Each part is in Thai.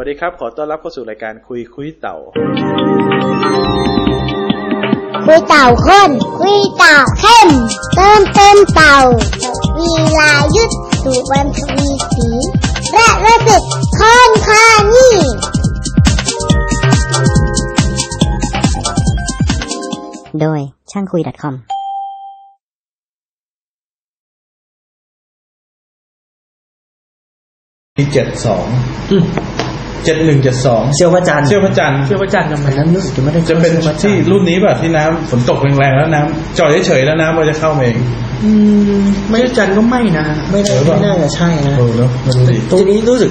วัสดีครับ ขอต้อนรับเข้าสู่รายการคุยคุยเต่า คุยเต่าข้น คุยเต่าเข้ม เติมเต็มเต่าวีลายุทธสุวรรณทวีสีและระเบิดข้อนคานี่โดยช่างคุย .com มีเจ็ดสอง เจ็ดหนึ่งเจ็ดสองเชี่ยวพระจันทร์เชื่อพระจันทร์เชื่อพระจันทร์ทำไมอันนั้นรู้สึกจะไม่ได้จะเป็นชื่อพระจัที่นทร์รุ่นนี้แบบที่น้ำฝนตกแรงๆแล้วน้ำจอดเฉยๆแล้วน้ำมันจะเข้ามาเอง อืมไม่ใช่จันทร์ก็ไม่นะไม่ได้ไม่น่าจะใช่นะเออเนาะมันดูดิตรงนี้รู้สึก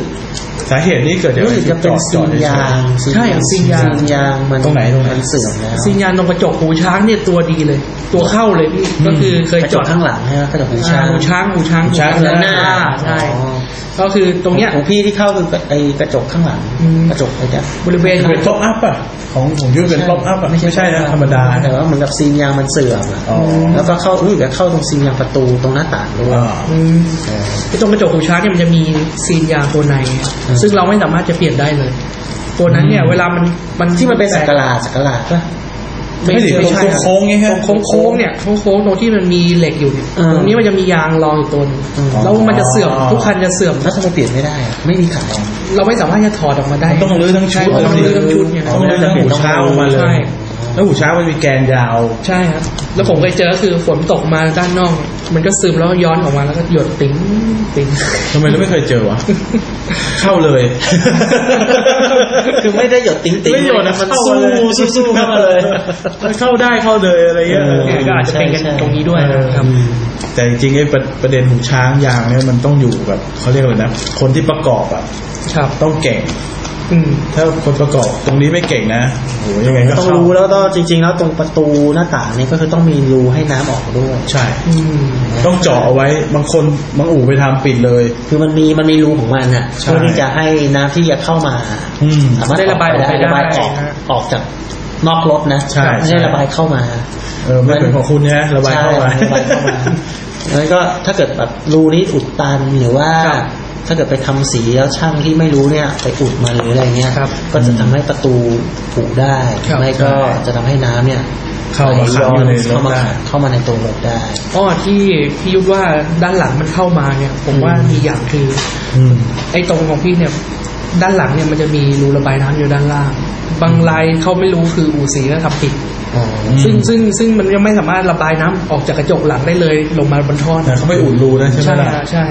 สาเหตุนี้เกิดจากรู้สึกจะเป็นจซีอดนๆเฉยายงใช่ซีนยางซีนยางมันตรงไหนตรงไหนมันเสื่อมแล้วสัญญาณตรงกระจกหูช้างเนี่ยตัวดีเลย ตัวเข้าเลยพี่ก็คือเคยกระจจอกดข้างหลังใช่ไหมกระจกหูช้างหูช้างหูช้างหูช้างด้านหน้าใช่อ๋อก็คือตรงเนี้ยของพี่ที่เข้าคือไอ้กระจกข้างหลังอืมกระจกไอ้เนี่ยบริเวณๆเป็น pop-up อะของของยูเป็น pop-up อะไม่ใช่นะธรรมดาแต่ว่าเหมือนกับซีลยางมันเสื่อมอะอ๋อแล้วก็เข้ารู้สึกจะเข้าตรงซีลยางประตูตรงหน้าต่างด้วยอ่าอืมไอ้ตรงกระจกหูช้างเนี่ยมันจะมีซีลยางตัวในอืมซึ่งเราไม่สามารถจะเปลี่ยนได้เลย ตัวนั้นเนี่ย เวลามันมันที่มันเป็นสักหลาดสักหลาดป่ะไม่ไม่ดิไม่ใช่โค้งๆไงฮะโค้งโค้งๆเนี่ยโค้งโค้งๆตรงที่มันมีเหล็กอยู่เนี่ยอืมตรงนี้มันจะมียางรองอยู่ตัวหนึ่งอืมแล้วมันจะเสื่อมทุกคันจะเสื่อมแล้วทำไมเปลี่ยนไม่ได้อะไม่มีขายอะเราไม่สามารถจะถอดออกมาได้มันต้องรื้อทั้งชุดใช่ต้องรื้อทั้งชุดเนี่ยต้องรื้อทั้งหูช้างออกมาเลใช่ย แล้วหูช้างมันมีแกนยาว ใช่ครับ แล้วผมเคยเจอคือฝนตกมาด้านนอก มันก็ซึมแล้วก็ย้อนออกมาแล้วก็หยดติ๋งติ๋งทำไมเราไม่เคยเจอวะ เข้าเลย คือไม่ได้หยดติ๊งติ๊งไม่หยดนะมันเข้าสู้มาเลยสู้สู้เข้ามาเลยเข้าได้เข้าเลยอะไรเงี้ยเออเนี่ยก็อาจจะเป็นกันใช่ใช่ตรงนี้ด้วยนะครับแต่จริงๆไอ้ประประเด็นหูช้างยางเนี่ยมันต้องอยู่กับเขาเรียกอะไรนะคนที่ประกอบอะครับต้องเก่ง อืมถ้าคนประกอบตรงนี้ไม่เก่งนะโหยังไงก็ต้องเข้ารู้แล้วก็จริง ๆ แล้วตรงประตูหน้าต่างนี่ก็คือต้องมีรูให้น้ำออกด้วย ใช่อืมต้องเจาะเอาไว้บางคนบางอู่ไปทำปิดเลย คือมันมีมันมีรูของมันอะใช่เพื่อที่จะให้น้ำที่จะเข้ามาอืมสามารถได้ระบายออกไประบายออกได้นะออกจากนอกรถนะใช่ไม่ใช่ระบายเข้ามา เออไม่เป็นของคุณนะระบายเข้ามาใช่ระบายเข้ามาแล้วก็ถ้าเกิดแบบรูนี้อุดตันหรือว่าครับ ถ้าเกิดไปทำสีแล้วช่างที่ไม่รู้เนี่ย ไปอุดมาหรืออะไรเงี้ยครับก็จะทำให้ประตูผุได้ครับไม่ก็จะทำให้น้ำเนี่ยเข้ามาขังอยู่ในรเข้าถมาได้ขังเข้ามาในตัวรถได้อ้อที่พี่ยุทธว่าด้านหลังมันเข้ามาเนี่ย ผมว่ามีอย่างคือ อืมไอ้ตรงของพี่เนี่ย ด้านหลังเนี่ยมันจะมีรูระบายน้ำอยู่ด้านล่าง บางรายเขาไม่รู้คืออู่สีแล้วทำผิดซึ่งซึ่งซึ่งมันยังไม่สามารถระบายน้ำออกจากกระจกหลังได้เลย ลงมาบนท่อแต่เขาไม่อุดรูนะใช่ไหมใช่ล่ะฮะใช่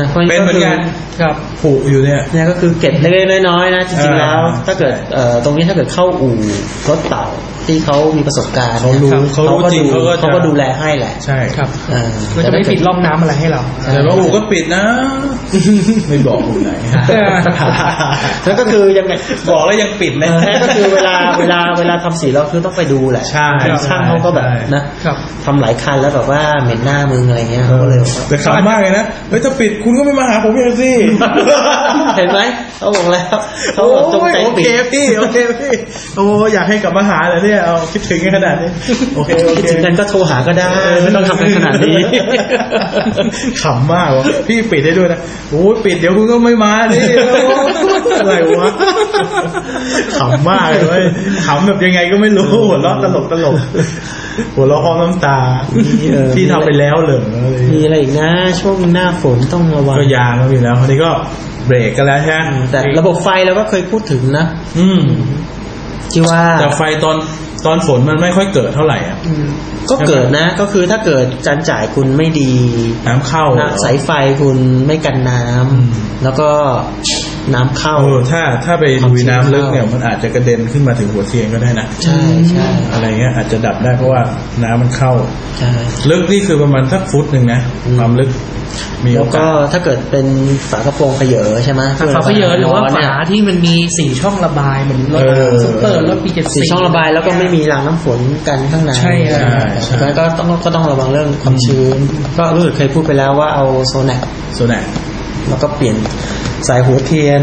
นะพราะเป็นเหมือนกันครับผูกอยู่เนี่ยเนี่ยก็คือเก็บเล็กๆน้อยๆนะจริงๆแล้วอ่าถ้าเกิดเอ่อตรงนี้ถ้าเกิดเข้าอู่รถเต่า ที่เขามีประสบการณ์เขารู้นี่ยเขารู้ก็จริงดูเขาก็จะเขาก็ดูแลให้แหละ ใช่ครับเออมันจะไม่ปิดร่องน้ำอะไรให้เราแต่ว่าอู่ก็ปิดนะ ไม่บอกอู่ไหนแล้วก็คือยังไงบอกแล้วยังปิดนะเออก็คือเวลาเวลาเวลาทำสีเราคือต้องไปดูแหละใช่ช่างเขาก็แบบใช่นะครับทำหลายคันแล้วแบบว่าเหม็นหน้ามึงอะไรเงี้ยเอเขาอก็เลยบอกว่าแต่ขำมากเลยนะเฮ้ยถ้าปิดคุณก็ไม่มาหาผมเองสิเห็นไหมเขาบอกแล้วเขาโอ้บอกจงใจยโอปิเคดพี่โอเคพี่โอ้อยากให้กลับมาหาเลยเนี่ยเอาคิดถึงกันขนาดนี้โอเคโอคิดเคถึงกันก็โทรหาก็ได้ ไม่ต้องทำกันขนาดนี้ขำมากวะพี่ปิดได้ด้วยนะโอ้ยปิดเดี๋ยวคุณก็ไม่มาดิอะไรวะขำมากเลยเว้ยขำแบบยังไงก็ไม่รู้หัวเราะตลกตลกหัวเราะพร้อมน้ำตาเออที่ทำไปแล้วเหรออะไรมีอะไรอีกนะช่วงหน้าฝนต้องระวังก็ยางก็มีแล้วคราวนี้ก็เบรกกันแล้วใช่ไหมแต่ระบบไฟเราก็เคยพูดถึงนะ อืม ที่ว่าแต่ไฟตอนตอนฝนมันไม่ค่อยเกิดเท่าไหร่อะอืมก็เกิดนะ ก็คือถ้าเกิดการจ่ายคุณไม่ดีน้ำเข้านะสายไฟคุณไม่กันน้ำอืมแล้วก็ น้ำเข้าเออถ้าถ้าไปลุยน้ำลึกเนี่ยมันอาจจะกระเด็นขึ้นมาถึงหัวเทียนก็ได้นะใช่ใช่อะไรเงี้ยอาจจะดับได้เพราะว่าน้ำมันเข้าใช่ลึกนี่คือประมาณสักฟุตหนึ่งนะอืมความลึกมีโอแล้วก็กาสถ้าเกิดเป็นฝากระโปรงเขยอใช่ไหมฝาเพเยอะหรือว่าร้นเนี่ฝายที่มันมีสี่ช่องระบายเหมือนรถเออซุปเปอร์รถปีเจ็ดสีช่องระบายแล้วก็ไม่มีรางน้ำฝนกันข้างในใช่ครับใช่แล้วก็ต้องก็ต้องระวังเรื่องความชื้น ก็รู้สึกเคยพูดไปแล้วว่าเอาโซแนกส่วนไหนแล้วก็เปลี่ยน สายหัวเทียน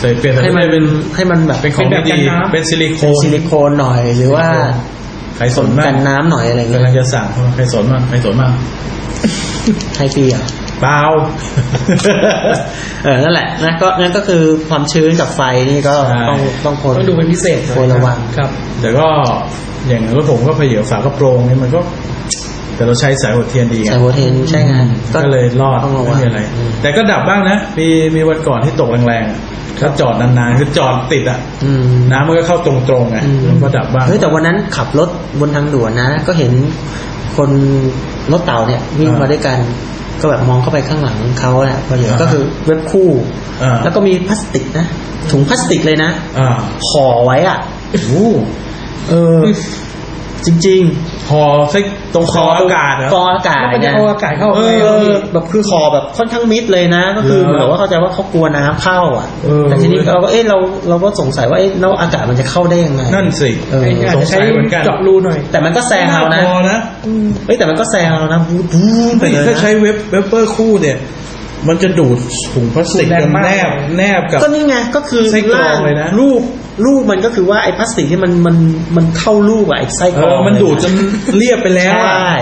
ใส่เปลี่ยนให้ให้มัมันนเป็นให้มันแบบเป็นของดีๆเป็นซิลิโคเป็นนซิลิโคนหน่อยหรือว่าใครสนมากกันน้ำหน่อยอะไรเงี้ยกำลังจะสั่งใครสนมากใครสนมากให้ปีอะไปเปล่าเออนั่นแหละนะก็นั่นก็คือความชื้นกับไฟนี่ก็ใช่ต้องต้องคนต้องดูเป็นพิเศษหน่อยควรระวังครับ แต่ก็อย่างรถผมก็เพเหี่ยวฝากระโปรงนี่มันก็ แต่เราใช้สายหัวเทียนดีไงใส่หัวเทนใช่ไงก็เลยรอดต้องระวัไม่งมีอะไรอืมแต่ก็ดับบ้างนะมีมีวันก่อนที่ตกแรงๆอะถ้าจอดนานๆคือจอดติดอะอืมน้ำมันก็เข้าตรงๆไงอืมมันก็ดับบ้างเฮ้ยแต่วันนั้นขับรถบนทางด่วนนะ ก็เห็นคนรถเต่าเนี่ยวิ่งมาด้วยกันก็แบบมองเข้าไปข้างหลังเขาแหละพอเห็นอ่าก็คือเว็บคู่อ่าแล้วก็มีพลาสติกนะถุงพลาสติกเลยนะอ่าห่อไว้อะโอ้เออ จริงพอใช้ตรงๆคออากาศเหรกรอองอากาศแล้วมันจะไงเอาอากาศเข้าเอไปอแบบคือห่อแบบค่อนข้างมิดเลยนะ ก็คือเหรอเหมือนกับว่าเข้าใจว่าเขากลัวน้ำเข้าอะเออแต่ทีนี้เราก็เอ๊ะเราเราก็สงสัยว่าเอ๊ะแล้วอากาศมันจะเข้าได้ยังไงนั่นสิเออไอ้เนี่ยอาจจะใช้สงสัยเหมือนกันเจาะรูหน่อย แต่มันก็แซงเรานะพอนะเฮ้ยแต่มันก็แซงเรานะบู๊บู๊ไปไม่เลยถ้านะใช้เว็บเว็บเปอร์คู่เนี่ย มันจะดูดถุงพลาสติกดูดแรงกันมากแนบแนบกับ ก็นี่ไงก็คือไส้กรองเลยนะรูปรูปมันก็คือว่าไอ้พลาสติกที่มันมันมันเข้ารูปอะไอ้ไส้เอกรอองมันดูดจนเรียบไปแล้วใชอะ่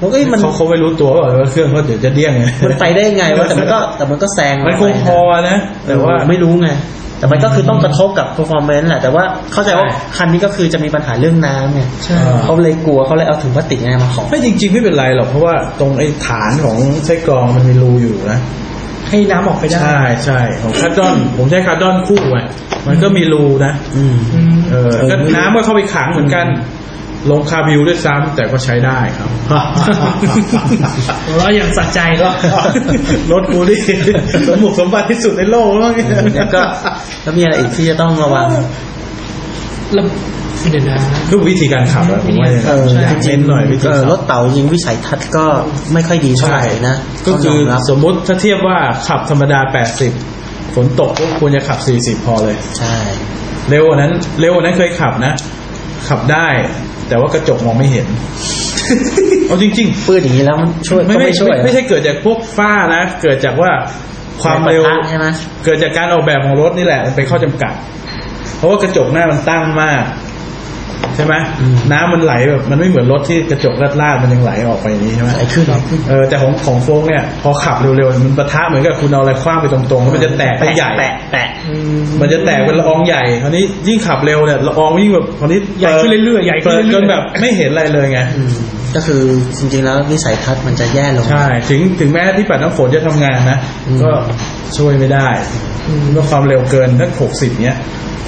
มันก็เอ้ยมันเขาเขาไม่รู้ตัวว่าว่าเครื่องเขาเดี๋ยวจะเดี้ยงไงมันไปได้ไงวะแต่มันก็แต่มันก็แซงมันคงพอนะ แต่แต่ว่าว่าไม่รู้ไง แต่มันก็คือต้องกระทบกับ performance แหละแต่ว่าเข้าใจว่าใช่คันนี้ก็คือจะมีปัญหาเรื่องน้ำไงใช่เขาเลยกลัวเขาเลยเอาถุงพลาสติกเนี่ยมาขอไม่จริง ๆ ไม่เป็นไรหรอกเพราะว่าตรงไอ้ฐานของไส้กรองมันมีรูอยู่นะให้น้ำออกไปได้ ใช่ใช่ของคาร์ดอน ผมใช้คาร์ดอนคู่ไงมันก็มีรูนะ อืมอืมเออก็น้ำก็เข้าไปขังเหมือนกัน ลงคาร์บิวด้วยซ้ำแต่ก็ใช้ได้ครับหัวเราะอย่างสะใจก็รถกูนี่สมบุกสมบันที่สุดในโลกแล้วมั้งแล้วก็แล้วมีอะไรอีกที่จะต้องระวังแล้วเดี๋ยวนะคือวิธีการขับอะผมว่าเอออยากเน้นหน่อยวิธีเออขับรถเต่ายิงวิสัยทัศน์ก็ไม่ค่อยดีเท่าไหร่นะ ก็คือต้งยมรับสมมุติถ้าเทียบว่าขับธรรมดา 80 ฝนตกก็ควรจะขับ 40 พอเลย ใช่ เร็วกว่านั้น เร็วกว่านั้นเคยขับนะ ขับได้ แต่ว่ากระจกมองไม่เห็นเอาจริงปืนอย่างนี้แล้วมันช่วยๆไม่ก็ไม่ไม่ช่วยไม่ไม่ใช่เกิดจากพวกฝ้านะ เกิดจากว่าความเร็วแปะใช่ไหมเกิดจากการออกแบบของรถนี่แหละมันเป็นข้อจำกัด เพราะว่ากระจกหน้ามันตั้งมาก ใช่ไหมน้ำมันไหลแบบมันไม่เหมือนรถที่กระจกลาดๆมันยังไหลออกไปอย่างนี้ใช่ไหมไหลขึ้นไหลขึ้นเออแต่ของของโฟกเนี่ย พอขับเร็วๆมันปะทะเหมือนกับคุณเอาอะไรคว้างไปตรงๆแล้วมันจะแตกเป็นใหญ่แปะแปะมันจะแตกเป็นละอองใหญ่คราวนี้ยิ่งขับเร็วเนี่ยละอองยิ่งแบบคราวนี้ใหญ่ขึ้นเรื่อยๆใหญ่ขึ้นเปิดเรื่จอยนๆแบบไม่เห็นอะไรเลยไงอืมก็คือจริงๆแล้ววิสัยทัศน์มันจะแย่ลงใช่ถึงถึงแม้ที่ปัดน้ำฝนจะทำงานนะอืมก็ช่วยไม่ได้ เมื่อความเร็วเกินถ้าหกสิบเนี้ย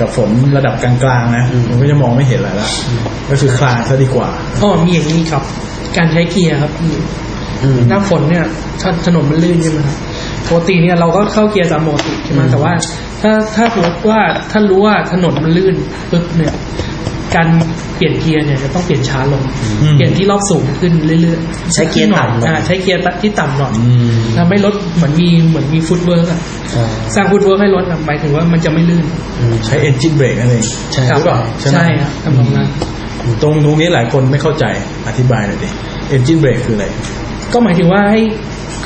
กับฝนระดับกลางๆนะมันก็จะมองไม่เห็นอะไรละก็คือคลางซะดีกว่าอ๋อมีอย่างนี้ครับ การใช้เกียร์ครับพี่อืมหน้าฝนเนี่ยถนถนนมันลื่นใช่ไหมครับปกติเนี่ยเราก็เข้าเกียร์ตามปกติใช่ไหมอืมแต่ว่า ถ้าถ้าสมมติว่าถ้ารู้ว่าถนนมันลื่นปุ๊บเนี่ย การเปลี่ยนเกียร์เนี่ยจะต้องเปลี่ยนช้าลงอืมเปลี่ยนที่รอบสูงขึ้นเรื่อยๆ ใช้เกียร์ต่ำลงอ่าใช้เกียร์ที่ต่ำหน่อยทำให้รถเหมือนมีเหมือนมี footwork อะใช่สร้าง footwork ให้รถอะหมายถึงว่ามันจะไม่ลื่นอืมใช้ engine brake นั่นเองใช่ครับหรือเปล่าใช่ไหมใช่ครับทำนองนั้นตรงตรงนี้หลายคนไม่เข้าใจอธิบายหน่อยดิ engine brake คืออะไรก็หมายถึงว่าให้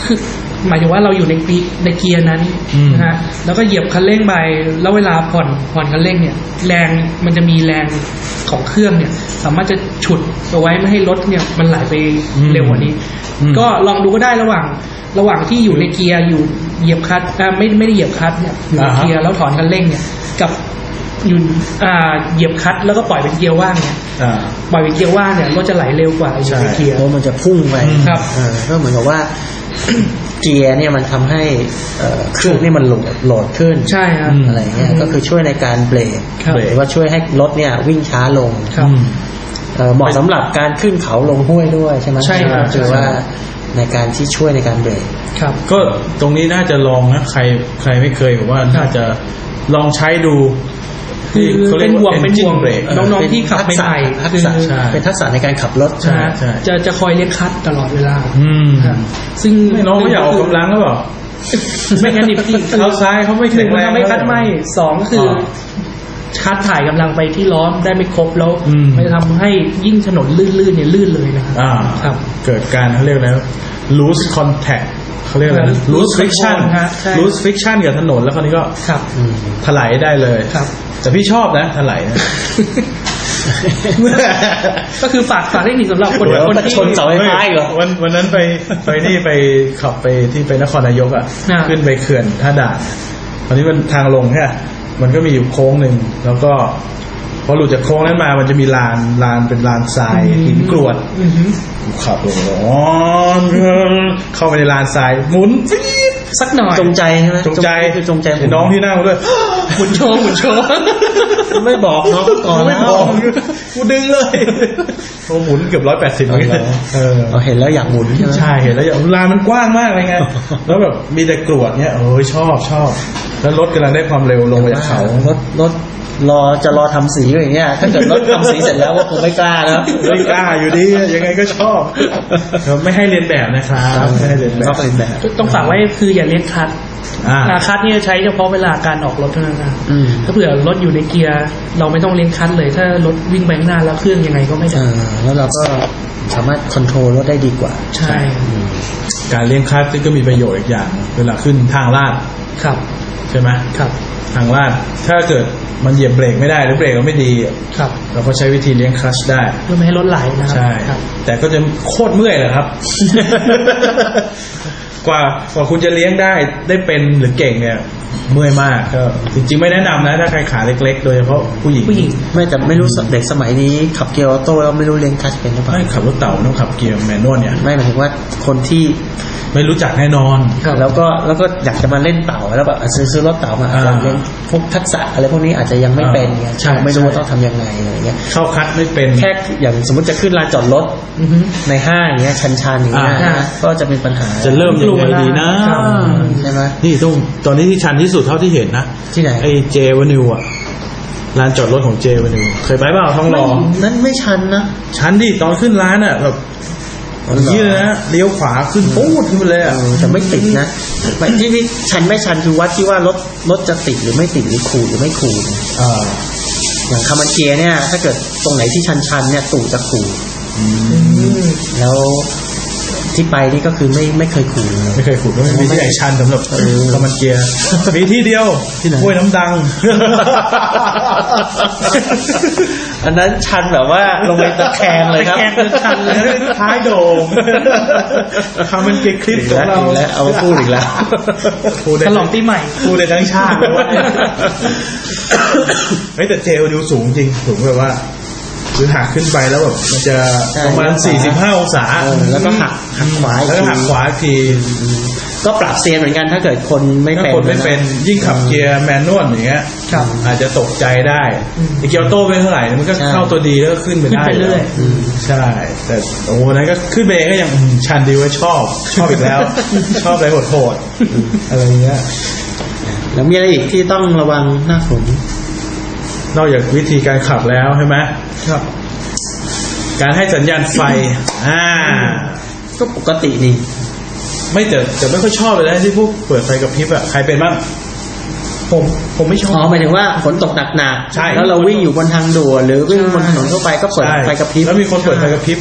คือ หมายถึงว่าเราอยู่ในปีในเกียร์นั้นอืมนะฮะแล้วก็เหยียบคันเร่งไปแล้วเวลาผ่อนผ่อนคันเร่งเนี่ย แรงมันจะมีแรงของเครื่องเนี่ย สามารถจะฉุดเอาไว้ไม่ให้รถเนี่ยมันไหลไปเร็วกว่านี้ ก็ลองดูก็ได้ระหว่าง ระหว่างที่อยู่ในเกียร์อยู่เหยียบคลัตช์อ่าไม่ไม่ได้เหยียบคลัตช์เนี่ยอยู่ในเกียร์แล้วถอนคันเร่งเนี่ยกับอยู่อ่าเหยียบคลัตช์แล้วก็ปล่อยเป็นเกียร์ว่างเนี่ยอ่าปล่อยเป็นเกียร์ว่างเนี่ยรถจะไหลเร็วกว่าอยู่ในเกียร์เพราะมันจะพุ่งไปครับเออก็เหมือนกับว่า เกียร์เนี่ยมันทำให้เอ่อเครื่องนี่มันโหลดโหลดขึ้นใช่ครับอืมอะไรเงี้ยก็คือช่วยในการเบรกครับหรือว่าช่วยให้รถเนี่ยวิ่งช้าลงครับอืมเอ่อเหมาะสำหรับการขึ้นเขาลงห้วยด้วยใช่ไหมใช่ครับคือว่าในการที่ช่วยในการเบรกครับ ก็ตรงนี้น่าจะลองนะใครใครไม่เคยผมว่าน่าจะลองใช้ดู คือขารีเป็ยนกาห่วงเป็นห่วง engine brake น้องๆที่ขับทักษะใหม่ๆทักคือษะใช่เป็นทักษะในการขับรถใช่ใช่จะจะคอยเรียกคัดตลอดเวลา อืมครับซึ่งไม่น้องไม่อยากออกกำลังหรือเปล่าไม่งั้นดิพี่เท้าซ้ายเขาไม่หแข็นึ่งงมันแรงทำให้คัดไหมสองก็คืออคัดถ่ายกำลังไปที่ล้อมได้ไม่ครบแล้วอืมมันจะทำให้ยิ่งถนนลื่นๆเนี่ยลื่นเลยนะครับอ่าครับเกิดการเขาเรียกแล้ว loose contact เขาเรียกอะไรนะครับ loose friction control ฮะใช่ loose friction กับถนนแล้วคราวนี้ก็ครับอืมถลายได้เลยครับ แต่พี่ชอบนะถลายนะก็คือฝากฝากเทคนิคสำหรับคนเดี๋ยวคนที่ชนเสาไฟฟ้าอีกเหรอวันวันนั้นไปไปนี่ไปขับไปที่ไปนครนายกอะอ่าขึ้นไปเขื่อนท่าด่านตอนนี้มันทางลงใช่ไหมมันก็มีอยู่โค้งหนึ่งแล้วก็ พอหลุดจากโค้งนั้นมามันจะมีลานลานเป็นลานทรายหินกรวดอือหือขับลงร้อนเข้าไปในลานทรายหมุนฟี๊ดสักหน่อยจงใจใช่ไหมจงใจคือจงใจเห็นน้องที่นั่งมาด้วยหมุนโชว์หมุนโชว์ไม่บอกน้องก่อนไม่นะบอกกูดึงเลยโอ้หมุนเกือบร้อยแปดสิบเอาเหรอเออเราเห็นแล้วอยากหมุนใช่ไหมใช่เห็นแล้วอย่างลานมันกว้างมากเลยไงแล้วแบบมีแต่กรวดเนี้ยเอ้ยชอบชอบแล้วรถกำลังได้ความเร็วลงไปจากเขารถรถ รอจะรอทำสีอย่างเงี้ย ถ้าเกิดรถทำสีเสร็จแล้วก็คงไม่กล้านะไม่กล้าอยู่ดียังไงก็ชอบไม่ให้เรียนแบบนะครับไม่ให้เรียนแบก็บเป็นแบบ ต้องฝากไว้คืออย่าเลี้ยงคัดอ่าอ่าคัดนี่จะใช้เฉพาะเวลาการออกรถเท่านั้นนะอืมถ้าเผื่อรถอยู่ในเกียร์เราไม่ต้องเลี้ยงคัดเลย ถ้ารถวิ่งไปข้างหน้าแล้วเครื่องยังไงก็ไม่เอได้อแล้วเราก็สามารถคอนโทรลรถได้ดีกว่า ใช่ การเลี้ยงคลัสนี่ก็มีประโยชน์อีกอย่าง เวลาขึ้นทางลาดครับ ใช่ไหมครับ ทางลาดถ้าเกิดมันเหยียบเบรกไม่ได้หรือเบรกเราไม่ดีครับ เราก็ใช้วิธีเลี้ยงคลัชได้เพื่อไม่ให้รถไหลนะครัใช่ครับแต่ก็จะโคตรเมื่อยแหละครับ กว่ากว่าคุณจะเลี้ยงได้ได้เป็นหรือเก่งเนี่ยเมื่อยมากก็จริงๆไม่แนะนำนะถ้าใครขาเล็กๆ โดยเฉพาะผู้หญิงผู้หญิงไม่แต่ไม่รู้เด็กสมัยนี้ขับเกียร์ออโต้แล้วไม่รู้เลี้ยงคลัตชเป็นหรือเปล่าไม่ขับรถเต่าต้องขับเกียร์แมนนวลเนี่ย ไม่หมายถึงว่าคนที่ไม่รู้จักแน่นอนครับแล้วก็แล้วก็อยากจะมาเล่นเต่าแล้วแบบอะซื้อซื้อรถเต่ามาอาจจะอ่าเล่นพวกทักษะอะไรพวกนี้อาจจะยังไม่เป็นไงใช่ ไม่รู้ว่าใช่ต้องทำยังไงอะไรเงี้ยเข้าคัดไม่เป็น แค่อย่างสมมติจะขึ้นลานจอดรถอือฮึในห้างอย่างเงี้ยชันชันๆอย่างเงี้ยอ่านะก็จะเป็นปัญหาจะเริ่มยังไงดีนะครับใช่ไหมนี่ต้องตอนนี้ที่ชันที่สุดเท่าที่เห็นนะที่ไหนไอ้เจวนิวอะลานจอดรถของเจวนิวเคยไปเปล่าท้องรอนั่นไม่ชันนะชันดิตอนขึ้นร้านอะแบบอย่างนี้เลยนะเลี้ยวขวาขึ้นปูดขึ้นไปเลยเออะอแต่ไม่ติดนะไม่ที่ที่ชันไม่ชันคือวัดที่ว่ารถรถจะติดหรือไม่ติดหรือขูดหรือไม่ขูดอ่าอย่างคามันเกียร์เนี่ย ถ้าเกิดตรงไหนที่ชันชันๆเนี่ยตู่จะขูดแล้ว ที่ไปนี่ก็คือไม่ไม่เคยขูดเลยไม่เคยขุดไม่มีที่ไหนชันสำหรับเออคอมมันเกียร์มีที่เดียวที่ไหนห้วยน้ำดัง อันนั้นชันแบบว่าลงไปตะแคงเลยครับตะแคงเลยชันเลยท้ายโด่งคอมมันเกียร์คลิปอีกขอแล้งวเราอีกแล้วเอามาพูดอีกแล้วพูดได้ฉลองปีใหม่พูดได้ทั้งชาติเลยว่าเฮ้ยแต่เจลดูสูงจริงสูงแบบว่า คือหักขึ้นไปแล้วแบบมันจะใช่ประมาณ45องศาเออแล้วก็หักหักขวาอีแล้วก็หักขวาอีกทีก็ปรับเซียนเหมือนกันถ้าเกิดคนไม่ถ้าเป็นคนไม่เป็นยิ่งขับเกียร์แมนนวลอย่างเงี้ยครับอาจจะตกใจได้ไอเกียร์ออโต้ไม่เท่าไหร่มันก็เข้าตัวดีแล้วก็ขึ้นไปได้ขึ้นไปเรื่อยอืมใช่ แต่โอ้โหนั้นก็ขึ้นไปเองก็ยังอืมชันดีไว้ชอบ ชอบอีกแล้ว ชอบอะไรโหดๆอะไรเงี้ยแล้วมีอะไรอีกที่ต้องระวังหน้าฝน นอกจากวิธีการขับแล้วใช่ไหมครับ การให้สัญญาณไฟ อ่า ก็ปกตินี่ไม่แต่แต่ไม่ค่อยชอบเลยนะที่พวกเปิดไฟกระพริบอะใครเป็นบ้างผม ผมไม่ชออ๋อบหมายถึงว่าฝนตกหนักๆใช่แล้วเราวิ่งอยู่บนทางด่วนหรือวิ่งบนถนนทั่วไปก็เปิดใช่ไฟกระพริบแล้วมีคนเปิดไฟกระพริบ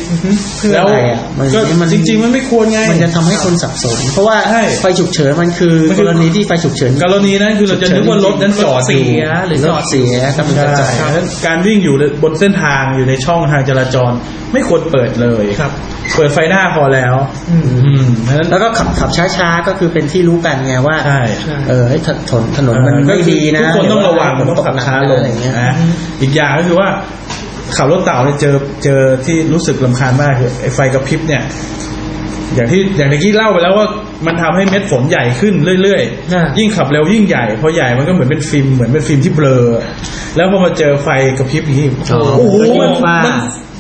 เพื่อแล้วอะไรอะมันก็มันจริง ๆ มันไม่ควรไงมันจะทำให้คนสับสน เพราะว่าใช่ไฟฉุกเฉินมันคือมันกคือรณีที่ไฟฉุกเฉินกรณีนั้นคือเราจะนึกว่ารถนั้นจอดอยู่เสียหรือรจถอดเสียกำลังจะจอดใช่ดังนั้นการวิ่งอยู่บนเส้นทางอยู่ในช่องทางจราจรไม่ควรเปิดเลยครับ เปิดไฟหน้าพอแล้ว อืมอืมดังนั้นแล้วก็ขับขับช้าๆก็คือเป็นที่รู้กันไงว่าใช่ใช่เออให้ถถนถนนมันก็ไม่คือดีนะทุกคนต้องระวังฝนต้องตกขับหนักช้าลนะงอะไรเงี้ยนะอีกอย่างก็คือว่าขับรถเต่าเนี่ยเจอเจอที่รู้สึกลำคาญมากคือไอ้ไฟกระพริบเนี่ย อย่างที่อย่างเมื่อกี้เล่าไปแล้วว่ามันทำให้เม็ดฝนใหญ่ขึ้นเรื่อยอ่าๆยิ่งขับเร็วยิ่งใหญ่พอใหญ่มันก็เหมือนเป็นฟิล์มเหมือนเป็นฟิล์มที่เบลอ แล้วพอมาเจอไฟกระพริบอย่างนี้อ๋อโอ้โหก็ยิ่งมันว่ามัมัน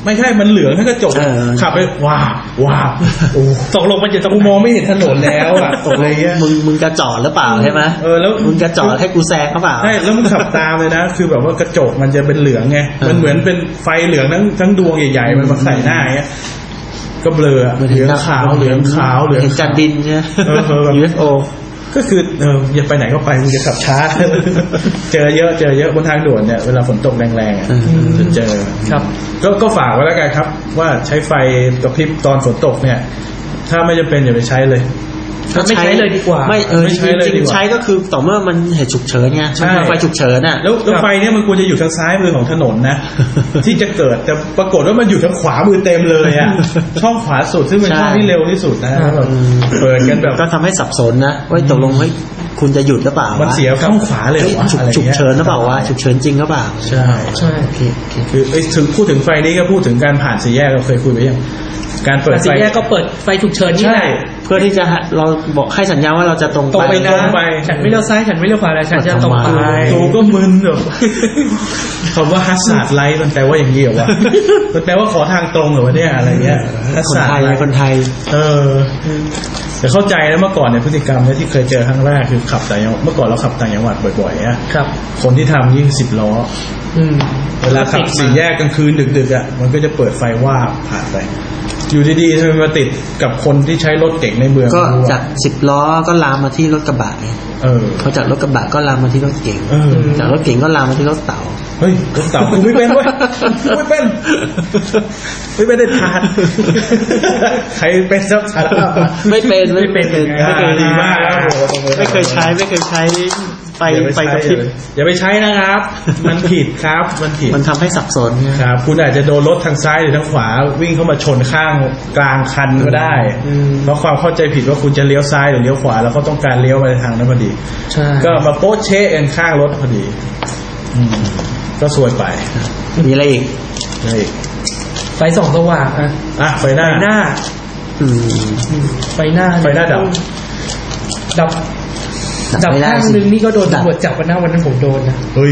ไม่ใช่ มันเหลืองทั้งกระจกเออ ขับไปว้าวว้าวโอ้ตกลงมันอยู่ตรงกูไหนมองไม่เห็นถนนแล้วอะตกอะไรลงเงี้ยมึงมึงจะจอดหรือเปล่าใช่ไหมเออแล้ว มึงจะจอดให้กูแซงเขาเปล่า ใช่แล้วมึงขับตามเลยนะ คือแบบว่ากระจกมันจะเป็นเหลืองไงเออมันเหมือนเป็นไฟเหลืองทั้งทั้งดวงใหญ่ๆมันมาใส่หน้าอย่างเงี้ยก็เบลออะเหลืองขาวเหลืองขาวเหลือง เห็นจานบินใช่ไหม เออเออแบบ UFO ก็คือเอออย่าไปไหนก็ไปมึงจะขับช้า เจอเยอะเจอเยอะบนทางด่วนเนี่ยเวลาฝนตกแรงๆอะอืมจะเจอครับ ก็ก็ฝากไว้แล้วกันครับ ว่าใช้ไฟกระพริบตอนฝนตกเนี่ย ถ้าไม่จำเป็นอย่าไปใช้เลย ไม่ใช้เลยดีกว่า ไม่เออไม่จใช้เลยริงดีกว่าๆใช้ก็คือต่อเมื่อมันเหตุฉุกเฉินไงใช่มันเป็นไฟฉุกเฉินอะแล้วแล้วไฟเนี่ยมันควรจะอยู่ทางซ้ายมือของถนนนะ ที่จะเกิดแต่ปรากฏว่ามันอยู่ทางขวามือเต็มเลยอะช่องขวาสุดซึ่งเป็นใช่ช่องที่เร็วที่สุดนะแล้วแบบเปิดกันแบบก็ทำให้สับสนนะว่าตกลงเฮ้ย คุณจะหยุดหรือเปล่ามัมันเสียช่องขวาเลยเหรอวะฉุกอะไรเงี้ยฉุกเฉินหรือเปล่าวะฉุกเฉินจริงหรือเปล่าใช่ใช่โอเคโอเคคือเอ้ยถึงพูดถึงไฟนี้ก็พูดถึงการผ่านสี่แยกเราเคยคุยไปยังการเปิดแต่ไฟสี่แยกก็เปิดไฟฉุกเฉินนี่ใช่แหละเพื่อที่จะให้เราบอกให้สัญญาณว่าเราจะตรงตรงไปไปนะตรงไปฉันไม่เลี้ยวซ้ายฉันไม่เลี้ยวขวาแล้วฉันจะตรงไปตูก็มึนแบบคำว่า hazard light มันแปลว่าอย่างนี้เหรอวะมันแปลว่าขอทางตรงเหรอวะเนี่ยอะไรเงี้ย hazard light คนไทย เออ แต่เข้าใจนะเมื่อก่อนเนี่ยพฤติกรรมเนี่ยที่เคยเจอครั้งแรกคือขับต่างจังหวัดเมื่อก่อนเราขับต่างจังหวัดบ่อยๆอะครับ คนที่ทำยิ่งสิบล้ออืมเวลาขับสี่แยกกลางคืนดึกๆอะมันก็จะเปิดไฟวาบผ่านไป อยู่ดีๆทำไมมาติดกับคนที่ใช้รถเก๋งในเมืองก็ไม่รู้อะจากสิบล้อก็ลามมาที่รถกระบะไงเออ พอจากรถกระบะก็ลามมาที่รถเก๋งเออจากรถเก๋งก็ลามมาที่รถเต่าเฮ้ยรถเต่ากูไม่เป็นเว้ยกูไม่เป็นไม่เป็นเด็ดขาดใครเป็นสักสารภาพมาไม่เป็นไม่เป็นไม่เป็นไม่เคยดีมากครับโอ้โหไม่เคยใช้ไม่เคยใช้ไฟอย่าไปไฟใช้กระพริบอย่าไปใช้นะครับ มันผิดครับมันผิดมันทำให้สับสนไงครับ คุณอาจจะโดนรถทางซ้ายหรือทางขวา วิ่งเข้ามาชนข้างกลางคันก็ได้ เพราะความเข้าใจผิดว่าคุณจะเลี้ยวซ้ายหรือเลี้ยวขวา แล้วก็ต้องการเลี้ยวมาในทางนั้นพอดีใช่ก็มาโป๊ะเชะกันข้างรถพอดีอืมก็ซวยไป มีอะไรอีกเลยไฟส่องสว่างอะอะไฟหน้า ไฟหน้าอืมอืมไฟหน้า ไฟหน้าดับ ดับ ดับไม่ได้ข้างสินึงนี่ก็โดนดับตำรวจจับวันหน้าวันนั้นผมโดนนะ เฮ้ย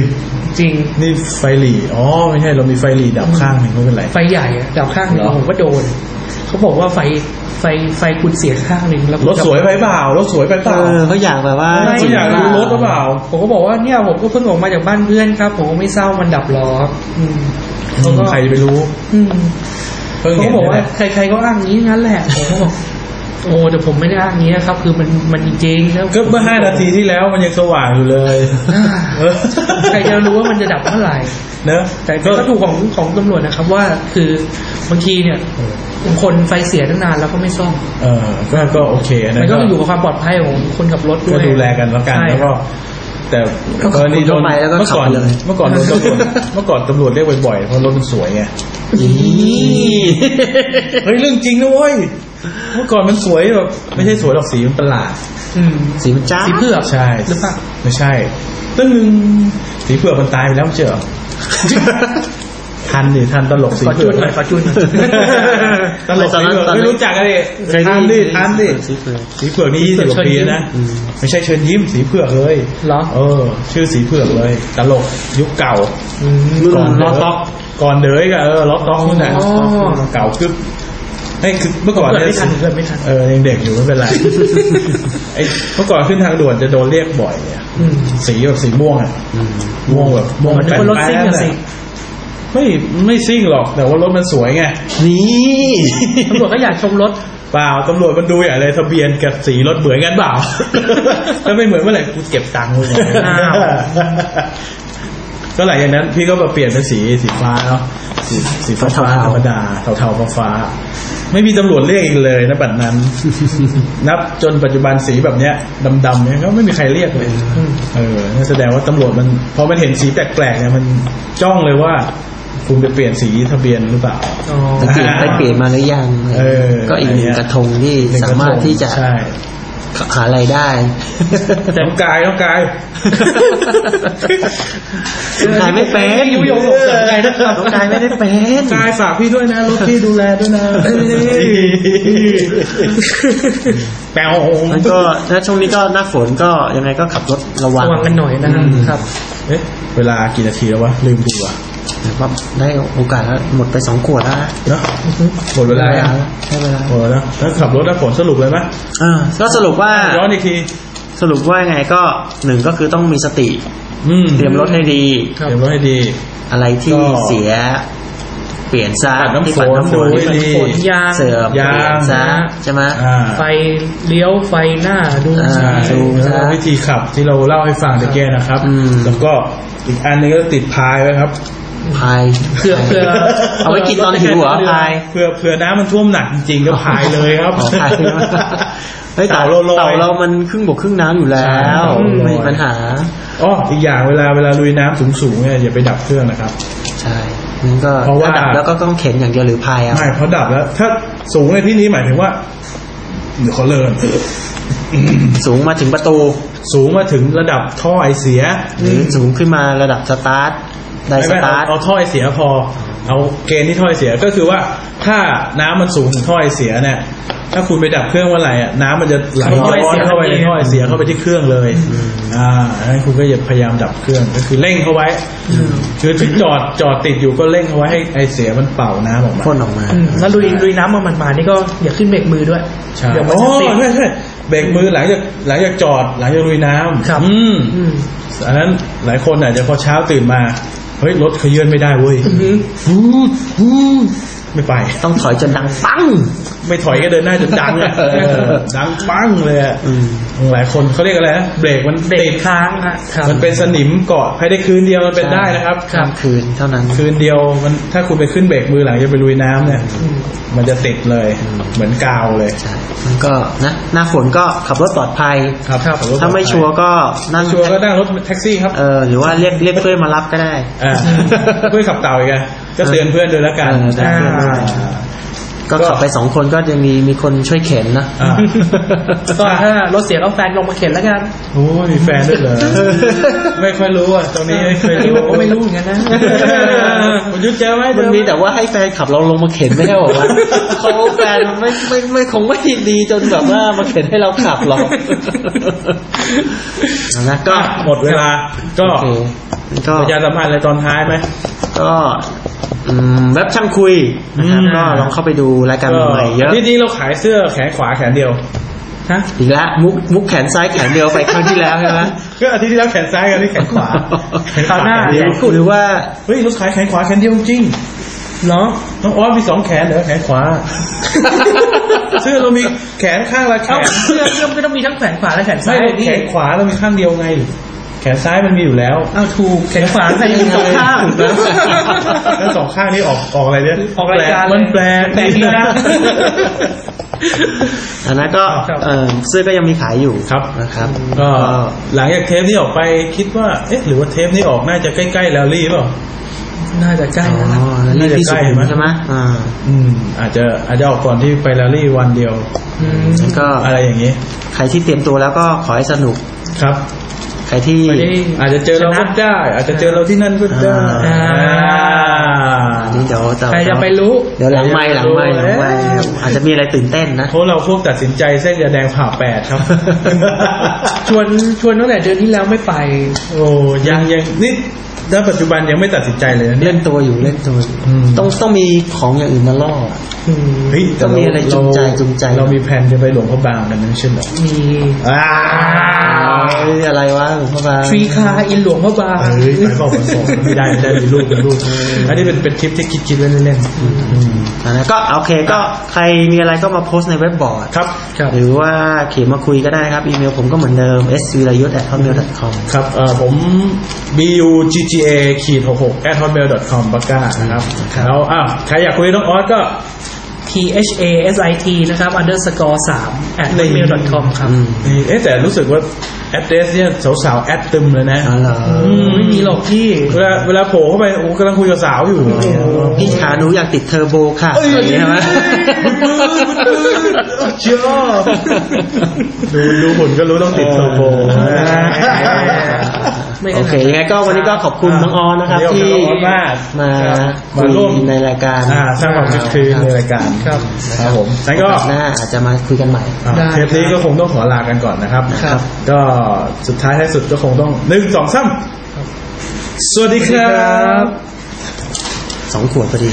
จริง นี่ไฟหลีอ๋อ ไม่ใช่ เรามีไฟหลีดับข้างหนึ่งไม่เป็นไร ไฟใหญ่อะดับข้างหนึงเหรอผมก็โดน เขาบอกว่าไฟ ไฟไฟคุณเสียข้างหนึ่งแล้วรถสวยไปเปล่ารถสวยไปเปเอล่าอเขาอยากแบบว่าไม่จริงอยากดูรถหรือเปล่า ผมก็บอกว่าเนี่ยผมก็เพิ่งออกมาจากบ้านเพื่อนครับ ผมก็ไม่เศร้ามันดับล้ออืมเขาก็ใครจะไปรู้อืมเพิ่งเขาเห็นก็บอกว่าเนี่ยใครๆก็อ้างอย่างนี้งั้นแหละผมก็บอก โอ้แต่ผมไม่ได้อ้างอย่างนี้นะครับ คือมันมันจริงๆแล้วก็เมื่อห้านาทีที่แล้วมันยังสว่างอยู่เลยเออใครจะรู้ว่ามันจะดับเมื่อไหร่เนอะแต่ก็ถูกของของตำรวจนะครับ ว่าคือบางทีเนี่ยคนไฟเสียตั้งนานแล้วก็ไม่ซ่อม เออก็ก็โอเคอันมันั้นนก็ก็อยู่กับความปลอดภัยของคนขับรถด้ก็วยดูแลกันแล้วกันใช่แล้วก็แต่ก็ขับกรณีโดนเข้าไปแล้วก็เมื่อก่อนขับไปเลยเมื่อก่อนโดนตำรวจเมื่อก่อนตำรวจเรียกบ่อยๆเพราะรถมันสวยไงอีเฮ้ยเรื่องจริงนะเว้ย เมื่อก่อนมันสวยแบบไม่ใช่สวยหรอกสีมันประหลาดอืมสีมันจ้าสีเผือกใช่หรือเปล่าไม่ใช่ตั้งหนึ่งสีเผือกมันตายไปแล้วไม่ใช่เหรอทันดิทันตลกสีขอเผืจุอนกหน่อยขอจุนหน่อยตลกสีเผือกไม่รู้จักกันดิเคยได้ทันยินดิทันดิสีเผือกสีเผือกนี่ยี่สิบกว่าปีแล้วนะอืมไม่ใช่เชิญยิ้มสีเผือกเลยเหรอเออ ชื่อสีเผือกเลยตลกยุคเก่ารุ่นก่อนล้อต๊อกก่อนเดยก็เออล็อกต๊อกนู่นน่ะอ๋อเก่าคื อไอ้คือเมื่อก่อนเกิดไม่ยทันเกิดไม่ทันเออยังเด็กอยู่ไม่เป็นไรไอ้เมื่อก่อนขึ้นทางด่วนจะโดนเรียกบ่อยเนี่ยอืมสีแบบสีม่วงอะม่วงแบบม่วงมันเป็นรถซิ่งอะสิไม่ไม่ซิ่งหรอกแต่ว่ารถมันสวยไงนี่ตำรวจก็อยากชมรถเปล่าตำรวจมันดูอย่างไรทะเบียนกับสีรถเหมือนกันเปล่าถ้าไม่เหมือนเมื่อไหร่กูเก็บตังค์เลยอ้าว ก็หลังจากนั้นพี่ก็มาเปลี่ยนเป็นสีสีฟ้าเนาะสีสีฟ้าฟ้าธรรมดาเทาเทาฟ้าฟ้าๆไม่มีตำรวจเรียกอีกเลยนะบัดนั้น นับจนปัจจุบันสีแบบเนี้ยดำๆเนี่ยก็ไม่มีใครเรียกเลยเออนั่นแสดงว่าตำรวจมันพอมันเห็นสีแปลกๆเนี่ยมันจ้องเลยว่าคุณไปเปลี่ยนสีทะเบียนหรือเปล่าอ๋อไปเปลี่ยนไปเปลี่ยนมาหรือยังเออก็อีกหนึ่งกระทงที่หนึ่งสามารถที่จะใช่ หารายได้น้องกายน้องกายน้องกายไม่เป็นยุยงส่งเสริมไงนะครับน้องกายไม่ได้เป็นกายฝากพี่ด้วยนะรถพี่ดูแลด้วยนะแปวแล้วก็นะช่วงนี้ก็หน้าฝนก็ยังไงก็ขับรถระวังระวังกันหน่อยนะครับอืมครับเอ๊ะเวลากี่นาทีแล้ววะลืมดูอะ แต่ว่าได้โอกาสแล้วหมดไปสองขวดแล้วนะเนาะหมดเวลายังใช่เวลาหมดแล้วนะแล้วขับรถแล้วผลสรุปเลยไหมอ่าก็สรุปว่าย้อนอีกทีสรุปว่าไงก็หนึ่งก็คือต้องมีสติอืมเตรียมรถให้ดีครับเตรียมรถให้ดี อะไรที่ก็เสีย เปลี่ยนซะปัดน้ำที่ฝนปัดน้ำฝนดูให้ดีฝนยางเสื่อมยางเปลี่ยนซะใช่ไหมอ่าไฟเลี้ยวไฟหน้าดูอ่าใช่ดูแล้วก็นะวิธีขับที่เราเล่าให้ฟังตะเกียนะครับอืมแล้วก็อีกอันหนึงก็ติดพายไว้ครับ พายเพื่อเพื่อเอาไว้กินตอนหิวเหรอพายเผื่อเผื่อน้ำมันท่วมหนักจริงๆก็พายเลยครับอ๋อพายเฮ้ยเต่าเต่าโลอยเต่าเรามันครึ่งบกครึ่งน้ำอยู่แล้วใช่ไม่มีปัญหาอ๋ออีกอย่างเวลาเวลาลุยน้ำสูงๆเนี่ยอย่าไปดับเครื่องนะครับ ใช่นั่นก็เพราะว่าถ้ดับแล้วก็ต้องเข็นอย่างเดียวหรือพายเอาไม่เพราะดับแล้ว ถ้าสูงในที่นี้หมายถึงว่าเดี๋ยวเขาเลินสูงมาถึงประตู สูงมาถึงระดับท่อไอเสีย หรือสูงขึ้นมาระดับสตาร์ท ไดไม่สไม่ตาเอาร์ทเอาท่อไอเสียพอ เอาเกณฑ์ที่ท่อไอเสียก็คือว่าถ้าน้ำมันสูงถึงท่อไอเสียเนี่ย ถ้าคุณไปดับเครื่องเมื่อไหร่อะน้ำมันจะไหลย้อนเข้าไปในท่อไอเสียเข้าไปที่เครื่องเลยอ่าอันนั้นคุณก็อย่าพยายามดับเครื่องก็คือเร่งเข้าไว้คือถึงจอดจอดติดอยู่ก็เร่งเข้าไว้ให้ไอเสียมันเป่าน้ำออกมาพ่นออกมาอืมแล้วลุยลุยน้ำมามันมานี่ก็อย่าขึ้นเบรกมือด้วยใช่เดี๋ยวมันโอ้จะติดใช่ใช่เบรกมือหลังจากหลังจากจอดหลังจากลุยน้ำครับอืมอืมอันนั้นหลายคนอาจจะพอเช้าตื่นมา เฮ้ยรถเคยเยื่อนไม่ได้เว้ยอือหือฟูดฟูด ไม่ไป ต้องถอยจนดังปัง ไม่ถอยก็เดินหน้าจนดังอะเออเออดังปังเลยอะอืมหลายคนเขาเรียกอะไรนะเบรกมันเบรติกดค้างฮะครับมันเป็นสนิมเกาะภายในคืนเดียวมันเป็นได้นะครับข้ามคืนเท่านั้นคืนเดียวมันถ้าคุณไปขึ้นเบรกมือหลังจะไปลุยน้ำเนี่ยอืมมันจะติดเลยเหมือนกาวเลยใช่มันก็นะหน้าฝนก็ขับรถปลอดภัยครับถ้าไม่ชัวร์ก็นั่งชัวร์ก็นั่งรถแท็กซี่ครับเออหรือว่าเรียกเรียกเพื่อนมารับก็ได้อ่าเพื่อนขับเต่าอีกไงก็เตือนเพื่อนด้วยแล้วกันเออเตือนเพื่อนด้วยอ่าก็ขับไปสองคนก็ยังมีมีคนช่วยเข็นนะอ่าก็ถ้ารถเสียก็แฟนลงมาเข็นแล้วกันโอ้ยมีแฟนด้วยเหรอไม่ค่อยรู้อะตรงนี้ไม่เคยรู้ผมก็ไม่รู้เหมือนกันนะคุณยุทธเจอไหมมันมีแต่ว่าให้แฟนขับเราลงมาเข็นไม่ได้หรอวะเขาแฟนไม่ไม่ไม่คงไม่ดีจนแบบว่ามาเข็นให้เราขับหรอกเอานะก็ก็หมดเวลาก็โอเคก็ประชาสัมพันธ์อะไรตอนท้ายไหมก็อืม เว็บช่างคุยนะครับอืมก็ลองเข้าไปดูรายการใหม่ๆเยอะที่จริงเราขายเสื้อแขนขวาแขนเดียวฮะอีกแล้วมุกมุกแขนซ้ายแขนเดียวไปครั้งที่แล้วใช่ไหมก็อาทิตย์ที่แล้วแขนซ้ายกันที่แขนขวาแขนขวาตอนหน้าแขนเดียวหรือว่าเฮ้ยเราขายแขนขวาแขนเดียวจริงเนาะน้องออสมีสองแขนเหรอแขนขวาเสื้อเรามีแขนข้างละแขเอ้านเสื้อเสื้อมันก็ต้องมีทั้งแขนขวาและแขนซ้าไม่ยแขนขวาเรามีข้างเดียวไง แขนซ้ายมันมีอยู่แล้วเอาถูกแขนขวาใส่ทั้งสองข้างแล้วสองข้างนี้ออกออกอะไรเนี่ยออกรายการมันแปลกแปลกดีนะอันนั้นก็ครับเออเสื้อก็ยังมีขายอยู่ครับนะครับ ก็หลังจากเทปนี้ออกไปคิดว่า เอ๊ะหรือว่าเทปนี้ออกน่าจะใกล้ๆแล้วรีบเปล่าน่าจะใกล้อ๋อแล้วนะแล้วนี่ที่สุน่าจะใกล้ขุมไหมใช่ไหมอ่า อืม อาจจะอาจจะออกก่อนที่ไปแรลลี่วันเดียวมแล้วก็อะไรอย่างนี้ ใครที่เตรียมตัวแล้วก็ขอให้สนุก ครับ ใครที่ไม่ได้อาจจะเจอเราก็ได้ อาจจะเจอเราที่นั่นก็ได้อ่าอ่าอันนี้เดี๋ยวจะใครจะไปรู้ เดี๋ยวหลังไม้หลังไม้หลังไม้เอ๊ะอาจจะมีอะไรตื่นเต้นนะเพราะเราพวกตัดสินใจเส้นยาแดงผ่าแปดครับ ชวนชวนตั้งแต่เดือนที่แล้วไม่ไป โอ้ยังยังนี่ณปัจจุบันยังไม่ตัดสินใจเลยนะเนี่ยเล่นตัวอยู่เล่นตัวอยู่อืมต้องต้องมีของอย่างอื่นมาล่ออืมเฮ้ยต้องมีอะไรจูงใจจูงใจ เรามีแผนจะไปหลวงพระบางกันไม่ใช่เหรอมีอ่าเอ้ยอะไรวะหลวงพ่อบางทรีคาอินหลวงพระบางเฮ้ยไปบอกคนส่งไม่ได้ไม่ได้มีลูกมีลูกอันนี้เป็นเป็นทริปที่คิดคิดไว้เล่นๆอืมอันนั้นก็โอเคก็ใครมีอะไรก็มาโพสต์ในเว็บบอร์ดครับ หรือว่าเขียนมาคุยก็ได้นะครับ อีเมลผมก็เหมือนเดิม s v i r a y u t h o t m a i l com ครับเอ่อผม b u g g a ขีดหก at hotmail com ปากกานะครับครับแล้วอ้าวใครอยากคุยกับน้องออสก็ T H A S I T นะครับ underscore สาม at mail com ครับอืมนี่เอ๊ะแต่รู้สึกว่า address เนี่ยสาวๆแอดตึมเลยนะอ๋อเหรอไม่มีหรอกพี่ เวลาเวลาโผล่เข้าไปโอ้กำลังคุยกับสาวอยู่พี่ขาหนูอยากติดเทอร์โบค่ะเอ้ยอย่างนี้ใช่ไหมเจ้าดูดูหุ่นก็รู้ต้องติดเทอร์โบไม่ได้โอเคยังไงก็วันนี้ก็ขอบคุณน้องออนนะครับวันนี้ที่ขอบคุณมากมามาร่วมคุยในรายการอ่าสร้างความคึกคืนในรายการครับครับผมงั้นก็โอกาสหน้าอาจจะมาคุยกันใหม่อ่าได้เทปนี้ก็คงต้องขอลากันก่อนนะครับครับก็สุดท้ายท้ายสุดก็คงต้องหนึ่งสองสามสวัสดีครับ สองขวดพอดี